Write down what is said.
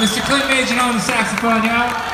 Mr. Clint Majan on the saxophone, y'all.